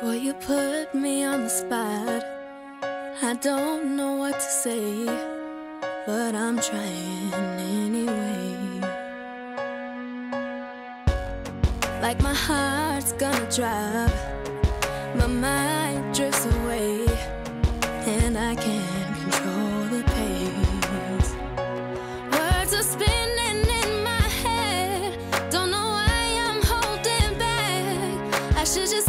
Boy, you put me on the spot. I don't know what to say, but I'm trying anyway. Like my heart's gonna drop, my mind drifts away, and I can't control the pace. Words are spinning in my head, don't know why I'm holding back. I should just